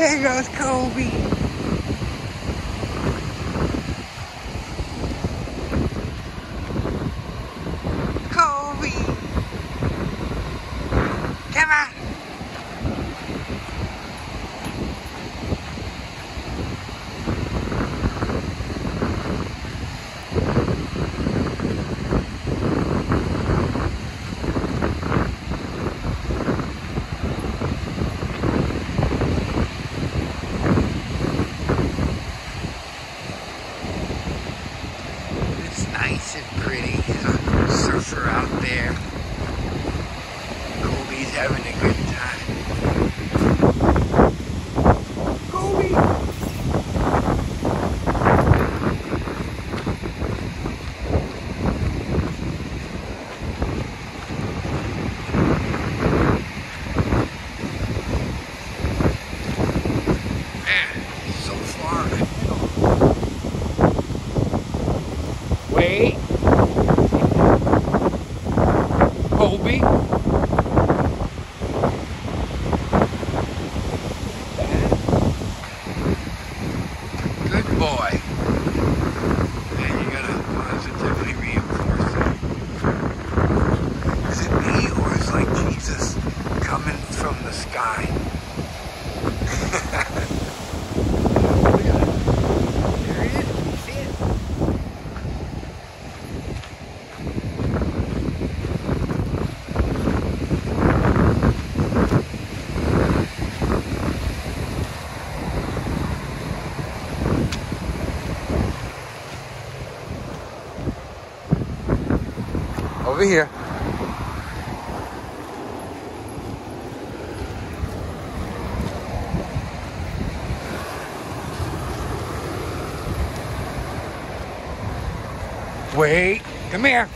There goes Kobe. Kobe. Come on. And pretty. There's a surfer out there. Kobe's having a good time. Kobe! Man, so far. Wait. Kobe. Good boy. Man, you gotta positively reinforce it. Is it me or is like Jesus coming from the sky? Over here. Wait, come here.